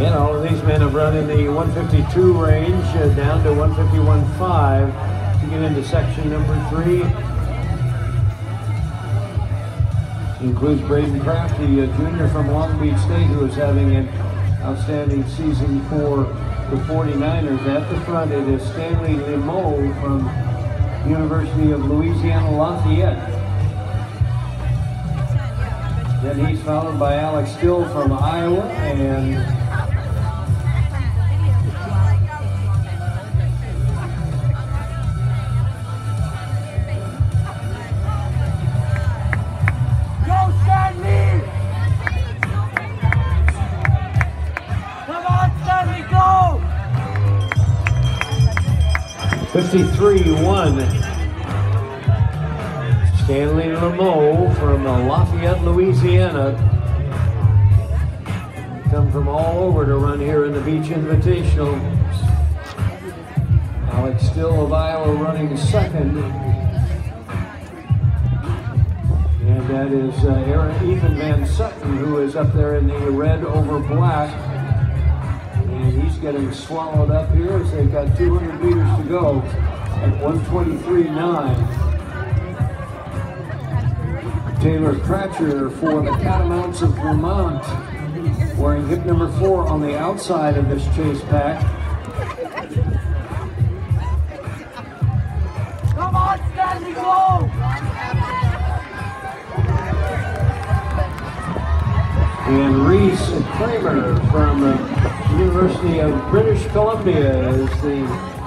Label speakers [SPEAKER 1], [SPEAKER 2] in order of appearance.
[SPEAKER 1] And all of these men have run in the 152 range uh, down to 151.5 to get into section number three. Includes Braden Kraft, the uh, junior from Long Beach State, who is having an outstanding season for the 49ers. At the front, it is Stanley Limo from University of Louisiana Lafayette. Then he's followed by Alex Still from Iowa and 53-1. Stanley Lamo from Lafayette, Louisiana. Come from all over to run here in the Beach Invitational. Alex Still of Iowa running second. And that is uh, Aaron Ethan Van Sutton who is up there in the red over black. Getting swallowed up here as they've got 200 meters to go at 123.9. Taylor Cratcher for the Catamounts of Vermont, wearing hip number four on the outside of this chase pack.
[SPEAKER 2] Come on Stanley, go!
[SPEAKER 1] And Reese Kramer from the University of British Columbia is the